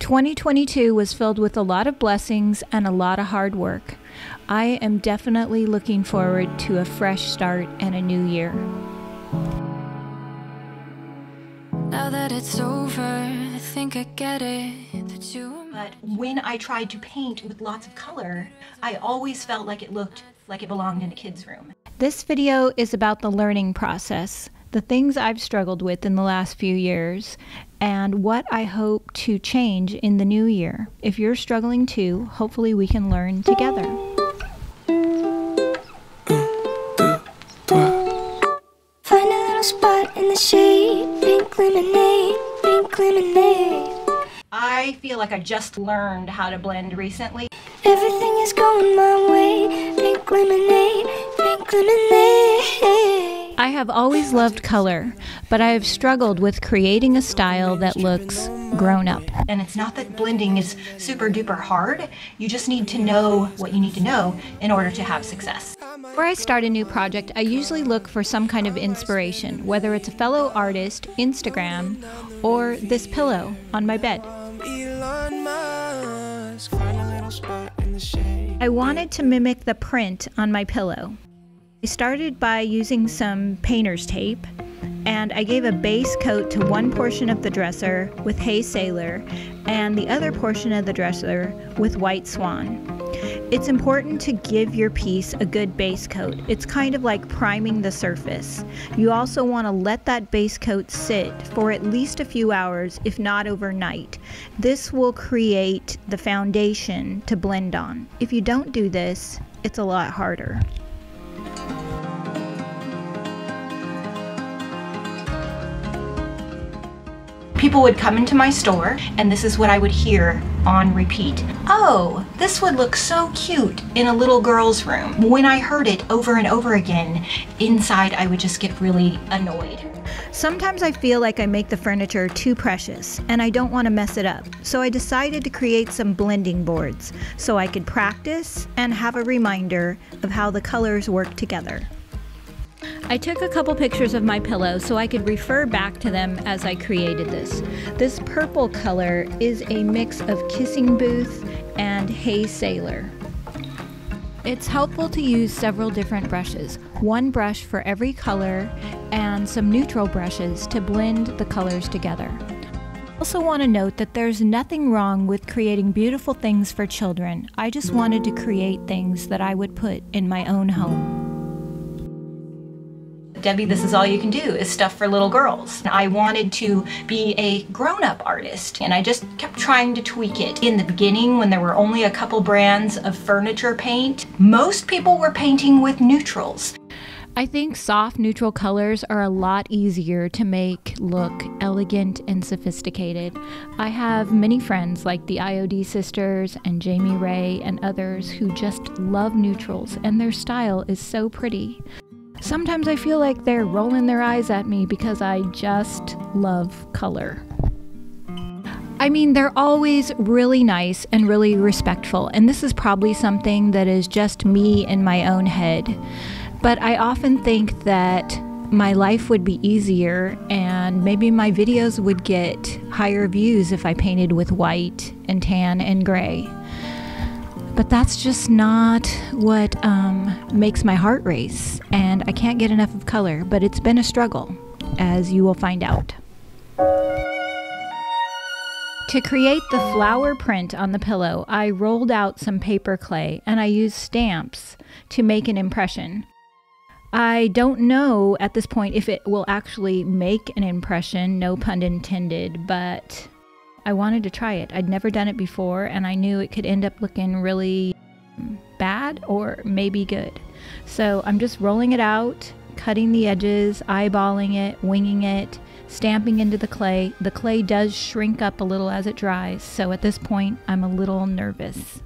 2022 was filled with a lot of blessings and a lot of hard work. I am definitely looking forward to a fresh start and a new year. Now that it's over, I think I get it. That you But when I tried to paint with lots of color, I always felt like it looked like it belonged in a kid's room. This video is about the learning process, the things I've struggled with in the last few years, and what I hope to change in the new year. If you're struggling too, hopefully we can learn together. Find a little spot in the shade, pink lemonade, pink lemonade. I feel like I just learned how to blend recently. Everything is going my way, pink lemonade, pink lemonade. I have always loved color, but I have struggled with creating a style that looks grown up. And it's not that blending is super duper hard, you just need to know what you need to know in order to have success. Before I start a new project, I usually look for some kind of inspiration, whether it's a fellow artist, Instagram, or this pillow on my bed. Elon Musk, find a little spot in the shade. I wanted to mimic the print on my pillow. I started by using some painter's tape and I gave a base coat to one portion of the dresser with Hey Sailor and the other portion of the dresser with White Swan. It's important to give your piece a good base coat. It's kind of like priming the surface. You also want to let that base coat sit for at least a few hours, if not overnight. This will create the foundation to blend on. If you don't do this, it's a lot harder. People would come into my store, and this is what I would hear on repeat. Oh, this would look so cute in a little girl's room. When I heard it over and over again, inside I would just get really annoyed. Sometimes I feel like I make the furniture too precious and I don't want to mess it up. So I decided to create some blending boards so I could practice and have a reminder of how the colors work together. I took a couple pictures of my pillow so I could refer back to them as I created this. This purple color is a mix of Kissing Booth and Hey Sailor. It's helpful to use several different brushes, one brush for every color and some neutral brushes to blend the colors together. Also want to note that there's nothing wrong with creating beautiful things for children. I just wanted to create things that I would put in my own home. Debbie, this is all you can do is stuff for little girls. I wanted to be a grown up artist and I just kept trying to tweak it. In the beginning, when there were only a couple brands of furniture paint, most people were painting with neutrals. I think soft neutral colors are a lot easier to make look elegant and sophisticated. I have many friends like the IOD sisters and Jami Ray and others who just love neutrals and their style is so pretty. Sometimes I feel like they're rolling their eyes at me because I just love color. I mean, they're always really nice and really respectful, and this is probably something that is just me in my own head. But I often think that my life would be easier and maybe my videos would get higher views if I painted with white and tan and gray. But that's just not what um, makes my heart race, and I can't get enough of color, but it's been a struggle, as you will find out. To create the flower print on the pillow, I rolled out some paper clay and I used stamps to make an impression. I don't know at this point if it will actually make an impression, no pun intended, but I wanted to try it. I'd never done it before and I knew it could end up looking really bad or maybe good. So I'm just rolling it out, cutting the edges, eyeballing it, winging it, stamping into the clay. The clay does shrink up a little as it dries, so at this point I'm a little nervous.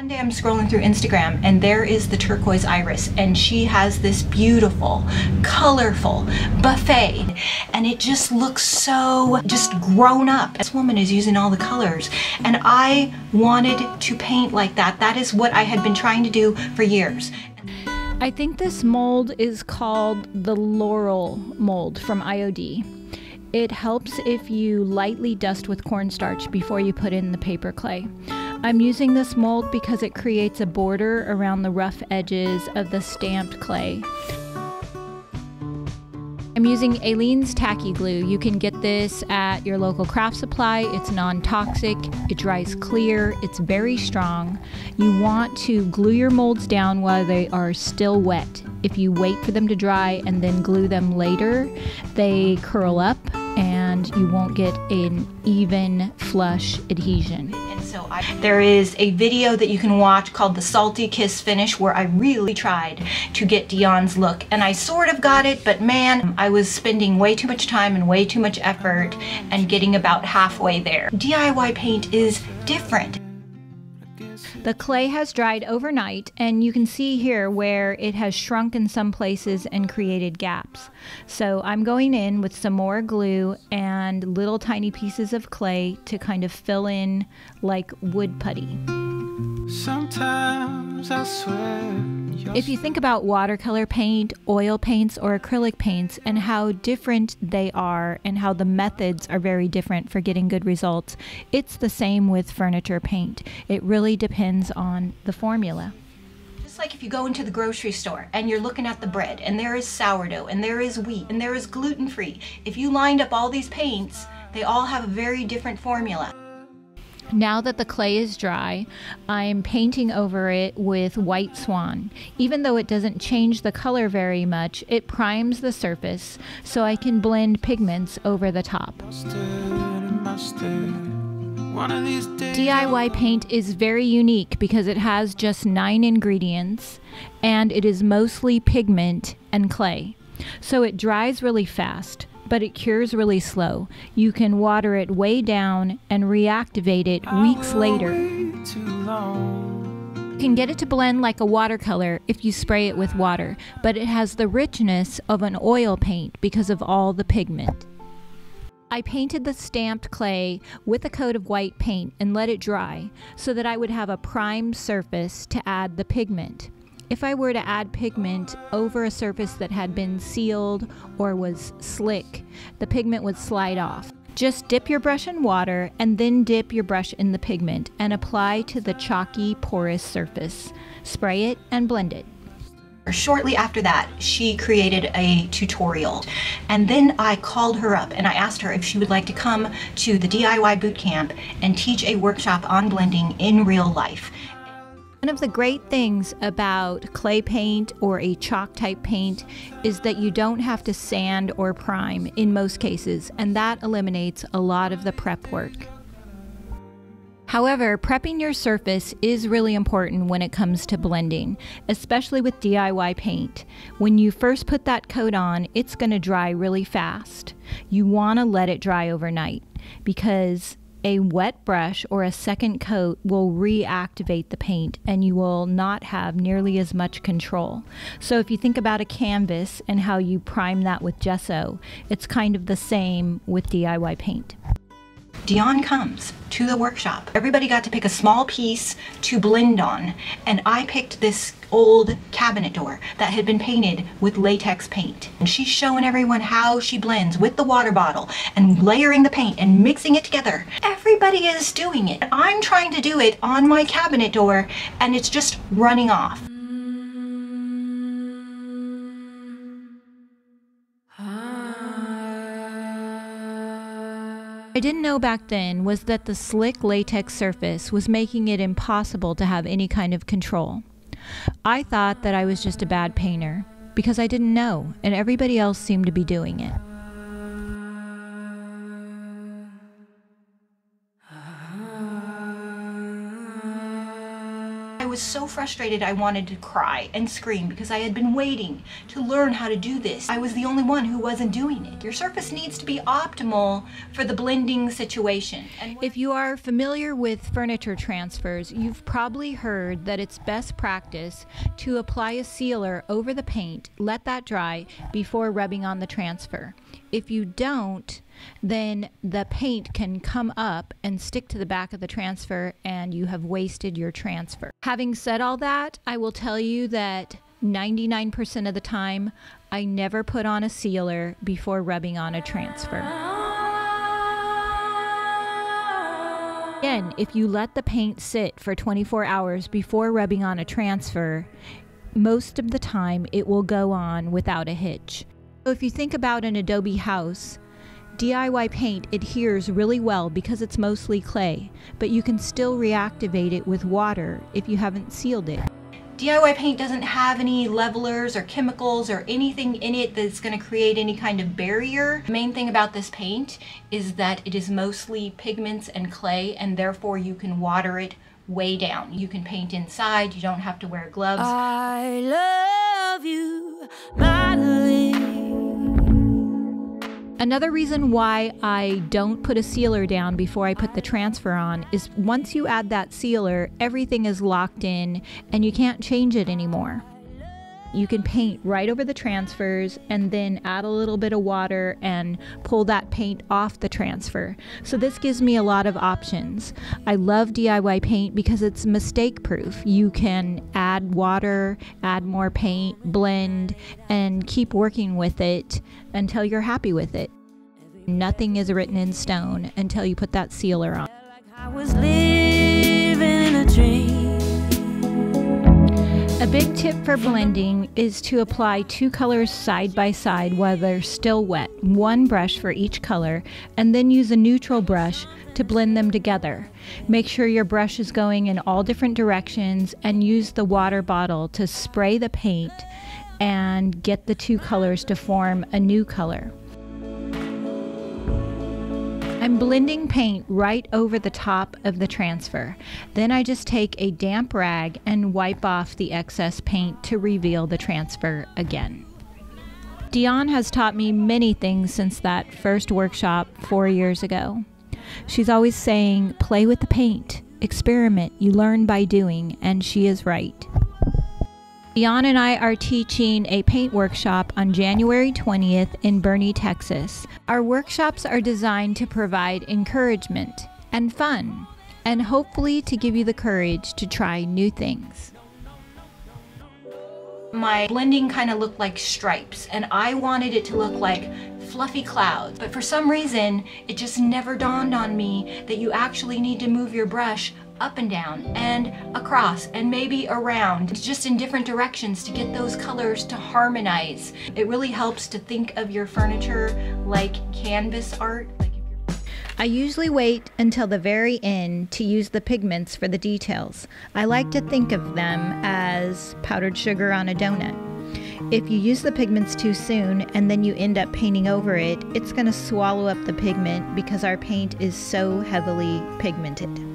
One day I'm scrolling through Instagram and there is the turquoise iris and she has this beautiful, colorful buffet and it just looks so just grown up. This woman is using all the colors and I wanted to paint like that. That is what I had been trying to do for years. I think this mold is called the Laurel mold from IOD. It helps if you lightly dust with cornstarch before you put in the paper clay. I'm using this mold because it creates a border around the rough edges of the stamped clay. I'm using Aleene's Tacky Glue. You can get this at your local craft supply. It's non toxic, it dries clear, it's very strong. You want to glue your molds down while they are still wet. If you wait for them to dry and then glue them later, they curl up and you won't get an even flush adhesion. So I, there is a video that you can watch called the Salty Kiss Finish where I really tried to get Dionne's look and I sort of got it, but man, I was spending way too much time and way too much effort and getting about halfway there. DIY paint is different. The clay has dried overnight, and you can see here where it has shrunk in some places and created gaps. So I'm going in with some more glue and little tiny pieces of clay to kind of fill in like wood putty. Sometimes I swear. If you think about watercolor paint, oil paints, or acrylic paints, and how different they are, and how the methods are very different for getting good results, it's the same with furniture paint. It really depends on the formula. Just like if you go into the grocery store and you're looking at the bread and there is sourdough and there is wheat and there is gluten free, if you lined up all these paints, they all have a very different formula. Now that the clay is dry, I'm painting over it with white swan. Even though it doesn't change the color very much, it primes the surface so I can blend pigments over the top. mustard mustard. DIY paint is very unique because it has just nine ingredients and it is mostly pigment and clay. So it dries really fast, but it cures really slow. You can water it way down and reactivate it weeks later. Way too long. You can get it to blend like a watercolor if you spray it with water, but it has the richness of an oil paint because of all the pigment. I painted the stamped clay with a coat of white paint and let it dry so that I would have a primed surface to add the pigment. If I were to add pigment over a surface that had been sealed or was slick, the pigment would slide off. Just dip your brush in water and then dip your brush in the pigment and apply to the chalky, porous surface. Spray it and blend it. Shortly after that, she created a tutorial. And then I called her up and I asked her if she would like to come to the DIY boot camp and teach a workshop on blending in real life. One of the great things about clay paint or a chalk type paint is that you don't have to sand or prime in most cases, and that eliminates a lot of the prep work. However, prepping your surface is really important when it comes to blending, especially with DIY paint. When you first put that coat on, it's going to dry really fast. You want to let it dry overnight because a wet brush or a second coat will reactivate the paint and you will not have nearly as much control. So, if you think about a canvas and how you prime that with gesso, it's kind of the same with DIY paint. Dionne comes to the workshop. Everybody got to pick a small piece to blend on, and I picked this old cabinet door that had been painted with latex paint. And she's showing everyone how she blends with the water bottle and layering the paint and mixing it together. Everybody is doing it. I'm trying to do it on my cabinet door, and it's just running off. I didn't know back then was that the slick latex surface was making it impossible to have any kind of control. I thought that I was just a bad painter because I didn't know, and everybody else seemed to be doing it. Was so frustrated I wanted to cry and scream because I had been waiting to learn how to do this. I was the only one who wasn't doing it. Your surface needs to be optimal for the blending situation. If you are familiar with furniture transfers, you've probably heard that it's best practice to apply a sealer over the paint, let that dry before rubbing on the transfer. If you don't, then the paint can come up and stick to the back of the transfer and you have wasted your transfer. Having said all that, I will tell you that 99% of the time, I never put on a sealer before rubbing on a transfer. Again, if you let the paint sit for 24 hours before rubbing on a transfer, most of the time it will go on without a hitch. So if you think about an adobe house, DIY paint adheres really well because it's mostly clay, but you can still reactivate it with water if you haven't sealed it. DIY paint doesn't have any levelers or chemicals or anything in it that's going to create any kind of barrier. The main thing about this paint is that it is mostly pigments and clay and therefore you can water it way down. You can paint inside, you don't have to wear gloves. I love you. Another reason why I don't put a sealer down before I put the transfer on is once you add that sealer, everything is locked in and you can't change it anymore. You can paint right over the transfers and then add a little bit of water and pull that paint off the transfer. So, this gives me a lot of options. I love DIY paint because it's mistake proof. You can add water, add more paint, blend, and keep working with it until you're happy with it. Nothing is written in stone until you put that sealer on. A big tip for blending is to apply two colors side by side while they're still wet, one brush for each color, and then use a neutral brush to blend them together. Make sure your brush is going in all different directions and use the water bottle to spray the paint and get the two colors to form a new color. I'm blending paint right over the top of the transfer. Then I just take a damp rag and wipe off the excess paint to reveal the transfer again. Dionne has taught me many things since that first workshop four years ago. She's always saying, play with the paint, experiment, you learn by doing, and she is right. Dionne and I are teaching a paint workshop on January 20th in Boerne, Texas. Our workshops are designed to provide encouragement and fun, and hopefully to give you the courage to try new things. My blending kind of looked like stripes and I wanted it to look like fluffy clouds. But for some reason, it just never dawned on me that you actually need to move your brush up and down and across and maybe around it's just in different directions to get those colors to harmonize. It really helps to think of your furniture like canvas art. I usually wait until the very end to use the pigments for the details. I like to think of them as powdered sugar on a donut. If you use the pigments too soon and then you end up painting over it, it's going to swallow up the pigment because our paint is so heavily pigmented.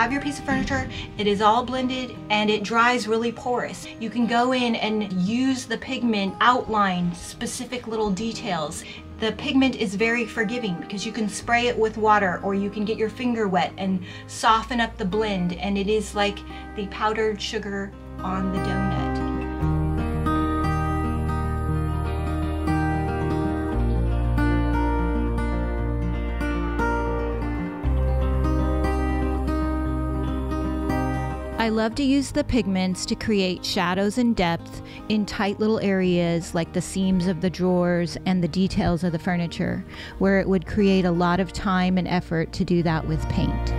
Have your piece of furniture, it is all blended and it dries really porous. You can go in and use the pigment, outline specific little details. The pigment is very forgiving because you can spray it with water or you can get your finger wet and soften up the blend and it is like the powdered sugar on the donut. Love to use the pigments to create shadows and depth in tight little areas like the seams of the drawers and the details of the furniture, where it would create a lot of time and effort to do that with paint.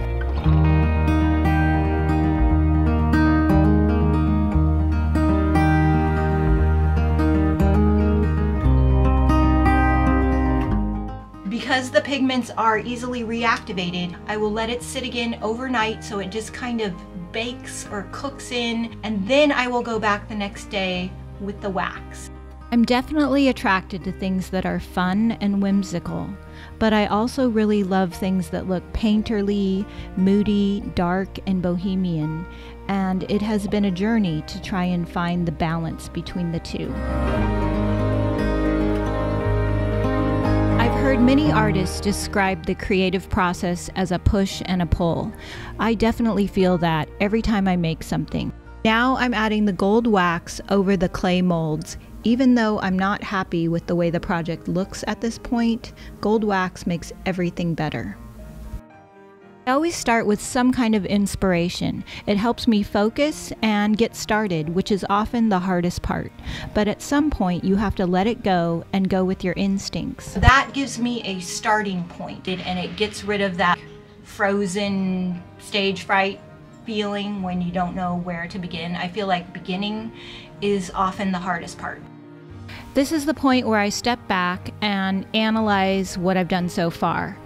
Because the pigments are easily reactivated, I will let it sit again overnight so it just kind of bakes or cooks in, and then I will go back the next day with the wax. I'm definitely attracted to things that are fun and whimsical, but I also really love things that look painterly, moody, dark, and bohemian, and it has been a journey to try and find the balance between the two. Many artists describe the creative process as a push and a pull. I definitely feel that every time I make something. Now I'm adding the gold wax over the clay molds. Even though I'm not happy with the way the project looks at this point, gold wax makes everything better. I always start with some kind of inspiration. It helps me focus and get started, which is often the hardest part. But at some point, you have to let it go and go with your instincts. That gives me a starting point and it gets rid of that frozen stage fright feeling when you don't know where to begin. I feel like beginning is often the hardest part. This is the point where I step back and analyze what I've done so far.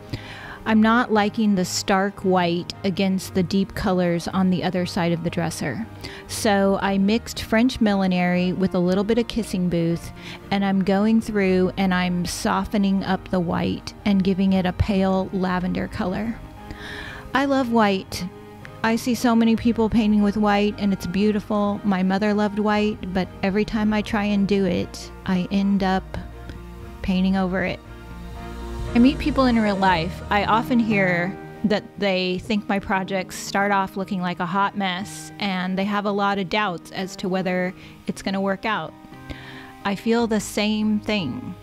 I'm not liking the stark white against the deep colors on the other side of the dresser. So I mixed French millinery with a little bit of kissing booth and I'm going through and I'm softening up the white and giving it a pale lavender color. I love white. I see so many people painting with white and it's beautiful. My mother loved white, but every time I try and do it, I end up painting over it. I meet people in real life. I often hear that they think my projects start off looking like a hot mess and they have a lot of doubts as to whether it's going to work out. I feel the same thing.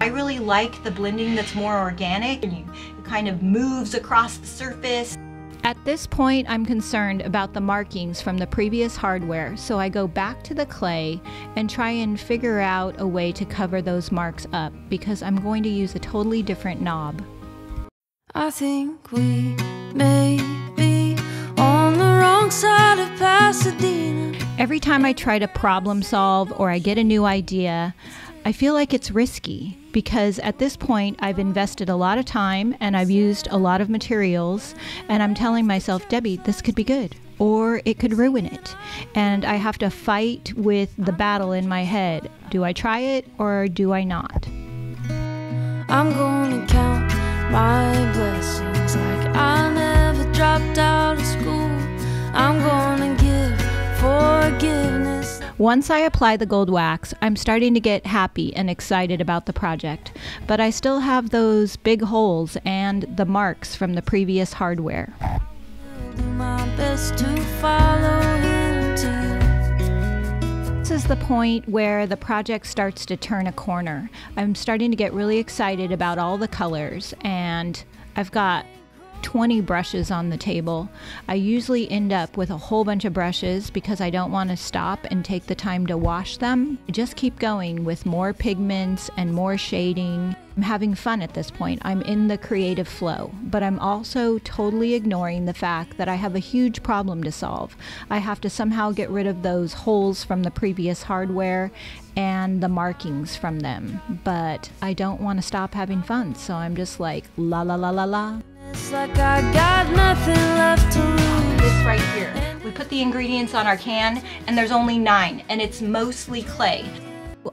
I really like the blending that's more organic and it kind of moves across the surface. At this point, I'm concerned about the markings from the previous hardware, so I go back to the clay and try and figure out a way to cover those marks up because I'm going to use a totally different knob. I think we may be on the wrong side of Pasadena. Every time I try to problem solve or I get a new idea, I feel like it's risky because at this point I've invested a lot of time and I've used a lot of materials, and I'm telling myself, Debbie, this could be good or it could ruin it. And I have to fight with the battle in my head. Do I try it or do I not? I'm gonna count my blessings like I never dropped out of school. I'm gonna give Once I apply the gold wax, I'm starting to get happy and excited about the project, but I still have those big holes and the marks from the previous hardware. This is the point where the project starts to turn a corner. I'm starting to get really excited about all the colors, and I've got 20 brushes on the table. I usually end up with a whole bunch of brushes because I don't want to stop and take the time to wash them. I just keep going with more pigments and more shading. I'm having fun at this point. I'm in the creative flow, but I'm also totally ignoring the fact that I have a huge problem to solve. I have to somehow get rid of those holes from the previous hardware and the markings from them, but I don't want to stop having fun, so I'm just like la la la la la. It's like I got nothing left to lose. This right here. We put the ingredients on our can and there's only nine and it's mostly clay.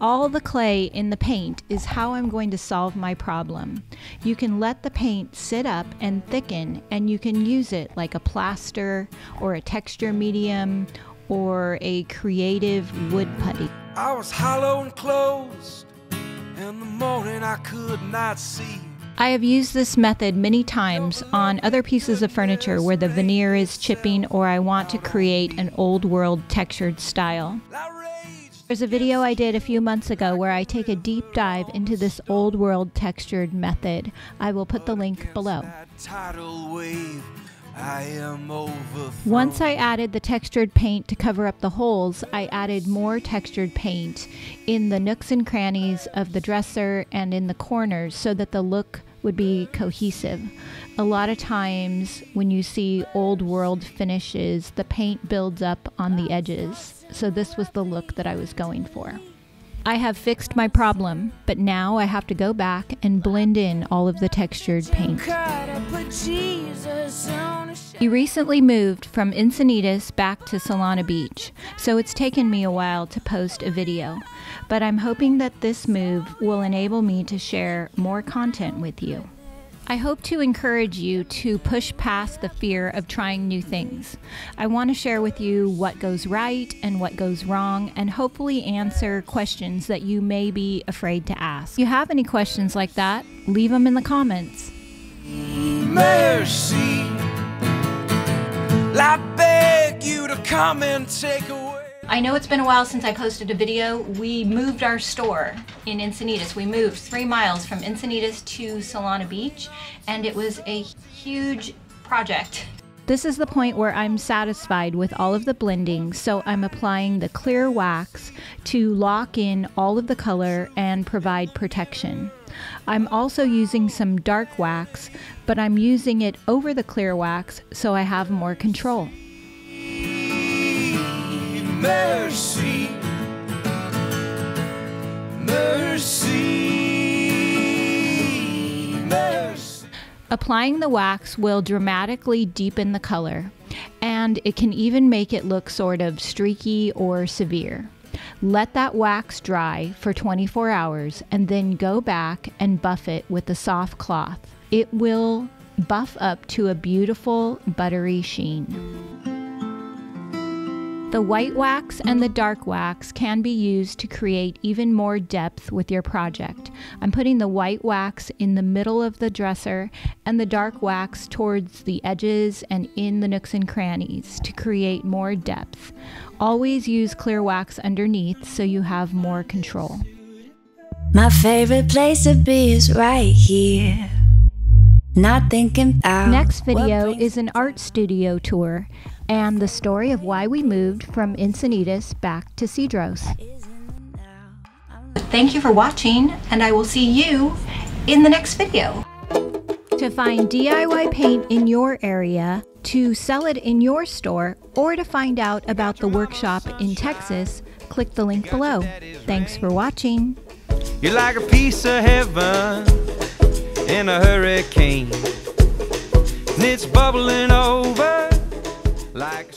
All the clay in the paint is how I'm going to solve my problem. You can let the paint sit up and thicken, and you can use it like a plaster or a texture medium or a creative wood putty. I was hollow and closed. In the morning I could not see. I have used this method many times on other pieces of furniture where the veneer is chipping or I want to create an old world textured style. There's a video I did a few months ago where I take a deep dive into this old world textured method. I will put the link below. I. Once I added the textured paint to cover up the holes, I added more textured paint in the nooks and crannies of the dresser and in the corners so that the look would be cohesive. A lot of times when you see old world finishes, the paint builds up on the edges. So this was the look that I was going for. I have fixed my problem, but now I have to go back and blend in all of the textured paint. We recently moved from Encinitas back to Solana Beach, so it's taken me a while to post a video. But I'm hoping that this move will enable me to share more content with you. I hope to encourage you to push past the fear of trying new things. I want to share with you what goes right and what goes wrong, and hopefully answer questions that you may be afraid to ask. If you have any questions like that, leave them in the comments. mercy. I beg you to come and take away. I know it's been a while since I posted a video. We moved our store in Encinitas. We moved three miles from Encinitas to Solana Beach, and it was a huge project. This is the point where I'm satisfied with all of the blending, so I'm applying the clear wax to lock in all of the color and provide protection. I'm also using some dark wax, but I'm using it over the clear wax so I have more control. Mercy, mercy, mercy. Applying the wax will dramatically deepen the color, and it can even make it look sort of streaky or severe. Let that wax dry for 24 hours and then go back and buff it with a soft cloth. It will buff up to a beautiful buttery sheen. The white wax and the dark wax can be used to create even more depth with your project. I'm putting the white wax in the middle of the dresser and the dark wax towards the edges and in the nooks and crannies to create more depth. Always use clear wax underneath so you have more control. My favorite place to be is right here. Not thinking about Next video is an art studio tour and the story of why we moved from Encinitas back to Cedros. Thank you for watching, and I will see you in the next video. To find DIY paint in your area, to sell it in your store, or to find out about the workshop in Texas, click the link below. Thanks for watching. You're like a piece of heaven in a hurricane. And it's bubbling over like